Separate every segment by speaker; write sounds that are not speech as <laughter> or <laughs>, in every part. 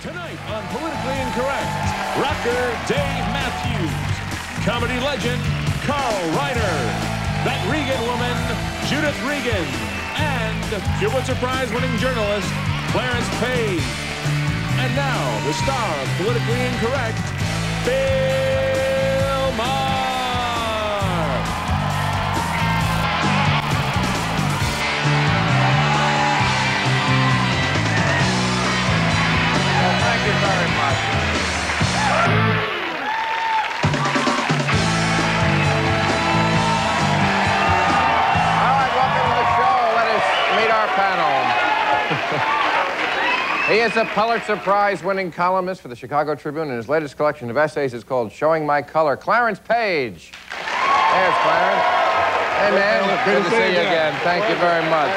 Speaker 1: Tonight on Politically Incorrect, rocker Dave Matthews, comedy legend Carl Reiner, that Regan woman Judith Regan, and Pulitzer Prize winning journalist Clarence Page. And now, the star of Politically Incorrect,
Speaker 2: he is a Pulitzer Prize winning columnist for the Chicago Tribune, and his latest collection of essays is called Showing My Color. Clarence Page. There's Clarence. Hey, man. Good, to see you again. Thank you very much.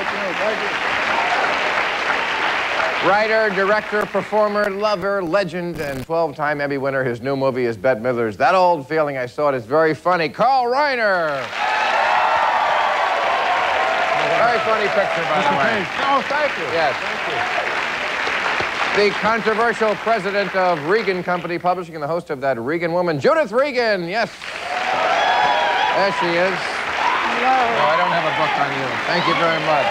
Speaker 2: Writer, director, performer, lover, legend, and 12-time Emmy winner. His new movie is Bette Midler's That Old Feeling I Saw It is very funny. Carl Reiner. Very funny picture, by the way.
Speaker 3: Oh, thank you.
Speaker 2: Yes. The controversial president of Regan Company Publishing and the host of that Regan woman, Judith Regan. Yes. There she is.
Speaker 3: Hello.
Speaker 2: No, I don't have a book on you. Thank you very much.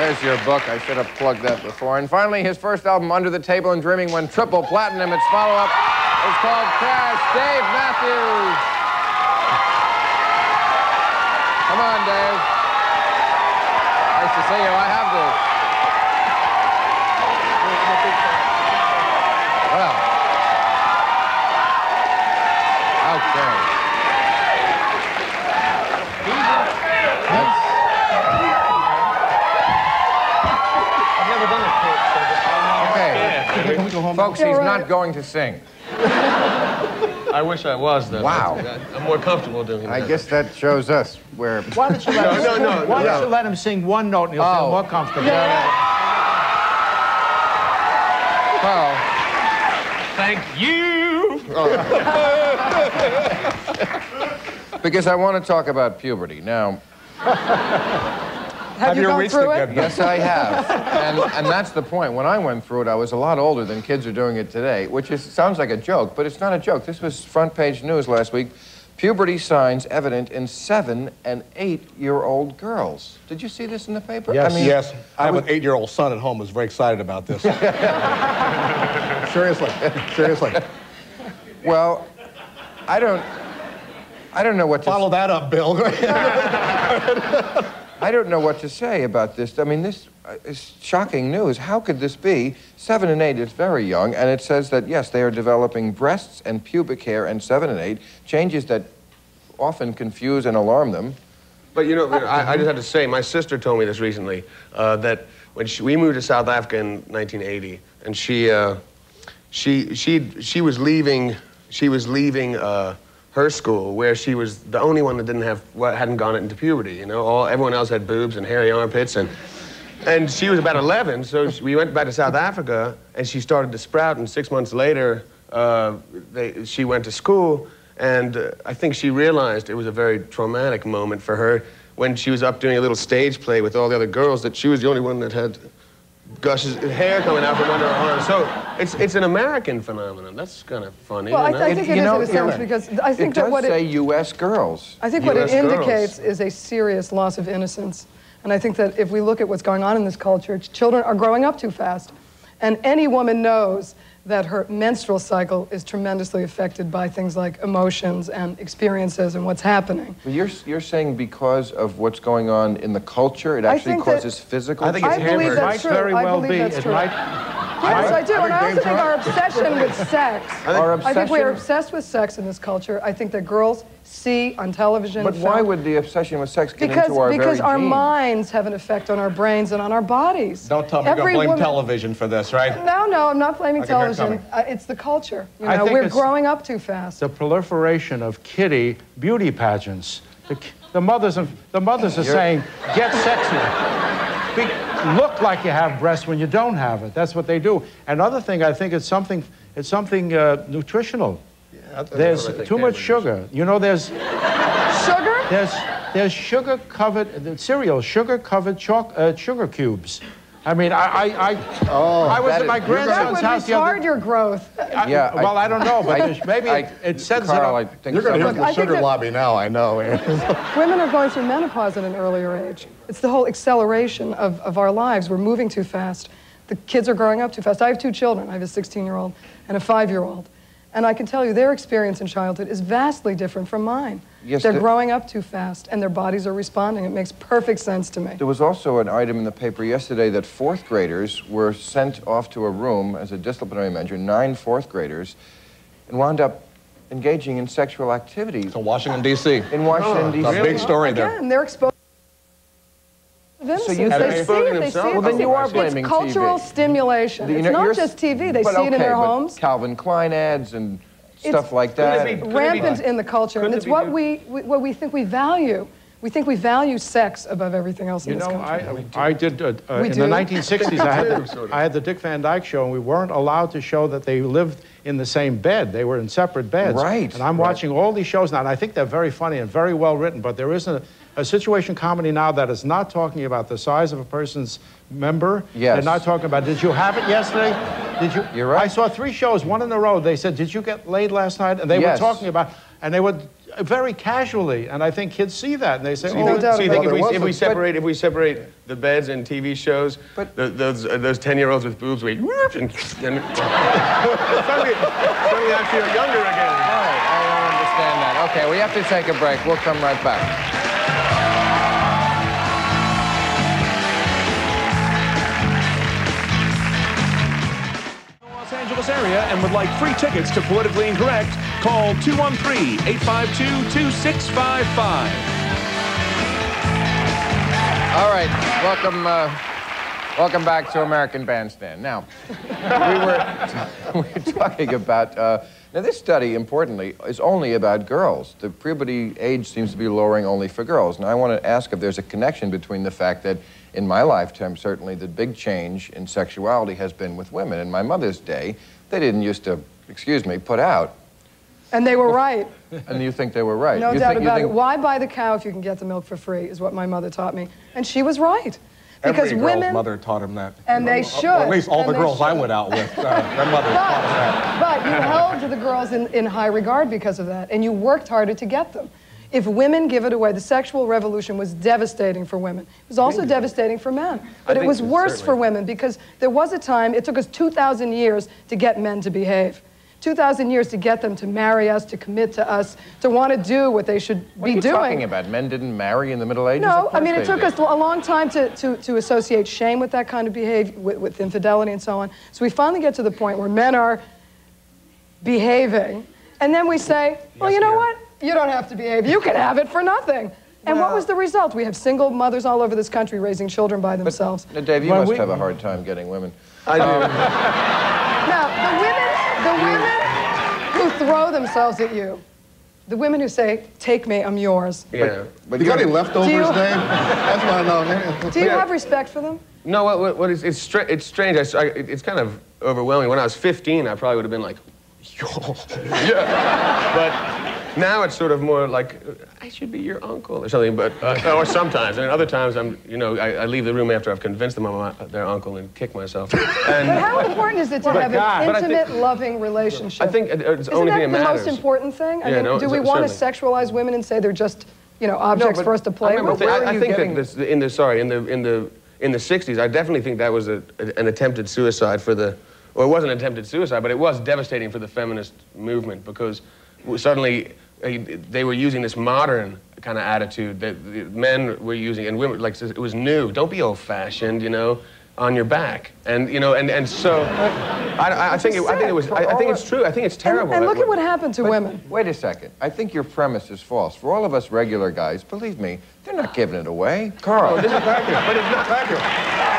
Speaker 2: There's your book. I should have plugged that before. And finally, his first album, Under the Table and Dreaming, went triple platinum. Its follow-up is called Crash. Dave Matthews. Come on, Dave. Nice to see you. I Well. Okay. That's,
Speaker 3: I've never done a tape service.
Speaker 2: okay.
Speaker 3: Can we go home?
Speaker 2: Folks, he's not going to sing.
Speaker 4: I wish I was, though.
Speaker 2: Wow.
Speaker 4: I'm more comfortable doing
Speaker 2: I guess that shows us where.
Speaker 3: Why don't you let him,
Speaker 4: No, no, no,
Speaker 3: why
Speaker 4: no.
Speaker 3: don't you let him sing one note and he'll
Speaker 2: Oh.
Speaker 3: feel more comfortable?
Speaker 2: Carl,
Speaker 4: Thank you. <laughs>
Speaker 2: because I want to talk about puberty. Now,
Speaker 5: Have, you, gone through it?
Speaker 2: yes, I have. And, and that's the point. When I went through it, I was a lot older than kids are doing it today, which is, sounds like a joke, but it's not a joke. This was front page news last week. Puberty signs evident in seven and eight year old girls. Did you see this in the paper?
Speaker 6: Yes,
Speaker 2: I mean,
Speaker 6: yes. I have an eight-year-old son at home who's very excited about this. <laughs> seriously, seriously.
Speaker 2: Well, I don't. I don't know what to
Speaker 6: Follow that up, Bill. <laughs>
Speaker 2: I don't know what to say about this. I mean, this uh, is shocking news. How could this be? Seven and eight is very young, and it says that, yes, they are developing breasts and pubic hair, and seven and eight, changes that often confuse and alarm them.
Speaker 4: But you know, I, I just have to say, my sister told me this recently uh, that when she, we moved to South Africa in 1980, and she, uh, she, she, she was leaving, she was leaving uh, her school where she was the only one that didn't have, what hadn't gone into puberty. You know, all everyone else had boobs and hairy armpits, and and she was about 11. So she- we went back to South Africa, and she started to sprout. And six months later, uh, they, she went to school, and uh, I think she realized it was a very traumatic moment for her when she was up doing a little stage play with all the other girls that she was the only one that had gushes hair coming out from under her arms. So it's it's an American phenomenon. That's kind of funny.
Speaker 5: Well, I,
Speaker 4: isn't?
Speaker 5: I think it
Speaker 2: you
Speaker 5: is
Speaker 2: know,
Speaker 5: in a sense
Speaker 2: you're-
Speaker 5: because I think
Speaker 2: it
Speaker 5: that
Speaker 2: does
Speaker 5: what
Speaker 2: say
Speaker 5: it,
Speaker 2: U.S. girls.
Speaker 5: I think what it
Speaker 4: girls.
Speaker 5: indicates is a serious loss of innocence. And I think that if we look at what's going on in this culture, children are growing up too fast. And any woman knows that her menstrual cycle is tremendously affected by things like emotions and experiences and what's happening.
Speaker 2: But you're, you're saying because of what's going on in the culture, it actually
Speaker 5: think that-
Speaker 2: causes physical
Speaker 4: I think it's
Speaker 5: I believe
Speaker 4: hammered.
Speaker 5: that's
Speaker 3: might
Speaker 5: true.
Speaker 3: very
Speaker 5: I
Speaker 3: well
Speaker 5: believe
Speaker 3: be.
Speaker 5: that's
Speaker 3: It
Speaker 5: true.
Speaker 3: might.
Speaker 5: Yes, I do. And I
Speaker 6: I
Speaker 5: also
Speaker 6: think
Speaker 5: think our obsession with sex.
Speaker 2: Our obsession?
Speaker 5: I think we are obsessed with sex in this culture. I think that girls see on television.
Speaker 2: But why would the obsession with sex get
Speaker 5: because
Speaker 2: into our
Speaker 5: because
Speaker 2: very
Speaker 5: our
Speaker 2: genes?
Speaker 5: minds have an effect on our brains and on our bodies.
Speaker 6: Don't tell me you're going to blame
Speaker 5: woman-
Speaker 6: television for this, right?
Speaker 5: No, no, I'm not blaming
Speaker 6: I can hear it
Speaker 5: television. Uh, it's the culture. You know, we're growing up too fast.
Speaker 3: The proliferation of kiddie beauty pageants. The, the mothers of, the mothers are
Speaker 2: You're-
Speaker 3: saying, get sexier. Be, look like you have breasts when you don't have it. That's what they do. Another thing, I think it's something, it's something uh, nutritional. There's too much
Speaker 4: hamburgers.
Speaker 3: sugar. You know, there's
Speaker 5: Sugar?
Speaker 3: there's there's sugar covered cereal, sugar covered chalk, uh, sugar cubes. I mean, I, I, I, oh, I was at my
Speaker 2: is- you're gonna-
Speaker 5: That would
Speaker 3: house the other
Speaker 5: retard your growth.
Speaker 3: I-
Speaker 2: Yeah, I-
Speaker 3: well, I, don't know, but
Speaker 2: I-
Speaker 3: there's- maybe
Speaker 2: I-
Speaker 3: it, it sends
Speaker 2: Carl,
Speaker 3: it
Speaker 2: I think
Speaker 6: You're going to
Speaker 2: some-
Speaker 6: hear
Speaker 5: Look, I
Speaker 6: from the sugar lobby now, I know. <laughs>
Speaker 5: Women are going through menopause at an earlier age. It's the whole acceleration of, of our lives. We're moving too fast. The kids are growing up too fast. I have two children. I have a 16 year old and a five year old. And I can tell you their experience in childhood is vastly different from mine.
Speaker 2: Yes,
Speaker 5: They're
Speaker 2: the-
Speaker 5: growing up too fast and their bodies are responding. It makes perfect sense to me.
Speaker 2: There was also an item in the paper yesterday that fourth graders were sent off to a room as a disciplinary measure, nine fourth graders, and wound up engaging in sexual activities
Speaker 6: In Washington, oh, D.C.
Speaker 2: in Washington,
Speaker 6: D.C. a big story there.
Speaker 5: Again, they're exposed. To
Speaker 2: So you
Speaker 5: they see it, they see it.
Speaker 4: Well, then
Speaker 2: you are blaming
Speaker 5: It's cultural
Speaker 2: TV.
Speaker 5: stimulation.
Speaker 2: You
Speaker 5: It's
Speaker 2: know,
Speaker 5: not just TV. They
Speaker 2: but
Speaker 5: see it in their
Speaker 2: but
Speaker 5: homes.
Speaker 2: Calvin Klein ads and
Speaker 5: It's-
Speaker 2: stuff like that.
Speaker 4: it be- couldn't be-
Speaker 5: rampant in the culture, and it's
Speaker 4: it
Speaker 5: what we, we what we think we value. We think we value sex above everything else
Speaker 3: You
Speaker 5: in this
Speaker 3: know,
Speaker 5: country.
Speaker 3: I, I did, uh, uh, in
Speaker 5: do?
Speaker 3: the 1960s, <laughs> I had, the. I had the Dick Van Dyke Show, and we weren't allowed to show that they lived in the same bed. They were in separate beds.
Speaker 2: Right,
Speaker 3: And I'm
Speaker 2: right.
Speaker 3: watching all these shows now, and I think they're very funny and very well written, but there is a, a situation comedy now that is not talking about the size of a person's member.
Speaker 2: Yes.
Speaker 3: They're not talking about, did you have it yesterday? Did you?
Speaker 2: You're right.
Speaker 3: I saw three shows, one in a row. They said, did you get laid last night? And they
Speaker 2: Yes.
Speaker 3: were talking about, and they were very casually, and I think kids see that, and they say,
Speaker 5: No
Speaker 3: oh,
Speaker 5: doubt
Speaker 4: So you
Speaker 5: about
Speaker 4: think if we, if we separate if we separate the beds and TV shows,
Speaker 2: But-
Speaker 4: the, those uh, those ten year olds with boobs, we and, and suddenly, suddenly I feel younger again.
Speaker 2: All right, I don't understand that. Okay, we have to take a break. We'll come right back.
Speaker 1: Area and would like free tickets to Politically Incorrect, call 213-852-2655.
Speaker 2: All right, welcome, uh, welcome back to American Bandstand. Now, we were, <laughs> we were talking about. Uh, now, this study, importantly, is only about girls. The puberty age seems to be lowering only for girls. Now, I want to ask if there's a connection between the fact that, in my lifetime, certainly the big change in sexuality has been with women. In my mother's day, they didn't used to, excuse me, put out.
Speaker 5: And they were right.
Speaker 2: And you think they were right?
Speaker 5: No
Speaker 2: you
Speaker 5: doubt
Speaker 2: think, you
Speaker 5: about it. Why buy the cow if you can get the milk for free, is what my mother taught me. And she was right. Because
Speaker 6: Every girl's
Speaker 5: women.
Speaker 6: mother taught him that.
Speaker 5: And they
Speaker 6: Or
Speaker 5: should,
Speaker 6: at least all the
Speaker 5: they
Speaker 6: girls I went out with, uh, their mothers taught them that.
Speaker 5: But, but you held to the girls in, in high regard because of that, and you worked harder to get them. If women give it away, the sexual revolution was devastating for women. It was also devastating for men. But it was
Speaker 4: so,
Speaker 5: worse for women because there was a time, it took us 2,000 years to get men to behave. 2,000 years to get them to marry us, to commit to us, to want to do what they should
Speaker 2: What
Speaker 5: be
Speaker 2: are you
Speaker 5: doing.
Speaker 2: talking about? Men didn't marry in the Middle Ages?
Speaker 5: No, I mean, it took
Speaker 2: did.
Speaker 5: us a long time to, to, to associate shame with that kind of behavior, with, with infidelity and so on. So we finally get to the point where men are behaving, and then we say, well, you know what? You don't have to behave. You can have it for nothing. And what was the result? We have single mothers all over this country raising children by themselves.
Speaker 2: Now, Dave, you
Speaker 3: Well,
Speaker 2: must
Speaker 3: we-
Speaker 2: have a hard time getting women.
Speaker 4: I do.
Speaker 5: Um, now, the women, the women who throw themselves at you, the women who say, take me, I'm yours.
Speaker 4: yeah.
Speaker 2: But
Speaker 6: You got
Speaker 2: you're-
Speaker 6: any leftovers,
Speaker 5: Do you-
Speaker 6: Dave? That's what I know. man.
Speaker 5: Do you
Speaker 4: Yeah.
Speaker 5: have respect for them?
Speaker 4: No, what, what, what is, it's, stra- it's strange. I s I it- it's kind of overwhelming. When I was 15, I probably would have been like, Yo, yeah. <laughs> But now it's sort of more like, I should be your uncle or something. But uh, <laughs> or sometimes, and other times I'm, you know, I, I leave the room after I've convinced them I'm my, their uncle and kick myself. <laughs> And
Speaker 5: But how important is it to have
Speaker 3: God.
Speaker 5: an
Speaker 4: But I think-
Speaker 5: intimate, loving relationship?
Speaker 4: I think it's the
Speaker 5: Isn't
Speaker 4: only
Speaker 5: that
Speaker 4: thing that
Speaker 5: the
Speaker 4: matters.
Speaker 5: most important thing? I
Speaker 4: Yeah,
Speaker 5: mean,
Speaker 4: no,
Speaker 5: do we
Speaker 4: cer-
Speaker 5: want to sexualize women and say they're just, you know, objects
Speaker 2: but
Speaker 5: for us to play with?
Speaker 2: Where
Speaker 4: I,
Speaker 2: are
Speaker 4: I
Speaker 2: you
Speaker 4: think that this, in the sorry in the in the in the 60s, I definitely think that was a, an attempted suicide for the, or it wasn't an attempted suicide, but it was devastating for the feminist movement because w- suddenly uh, they were using this modern kind of attitude that men were using, and women like it was new. Don't be old-fashioned, you know, on your back, and you know, and and so I, I, think it, I think it was. I, I think it's true. I think it's terrible.
Speaker 5: and
Speaker 4: that
Speaker 5: look at what happened to women.
Speaker 2: Wait a second. I think your premise is false. For all of us regular guys, believe me, they're not giving it away. Carl.
Speaker 4: This is accurate, but it's not accurate.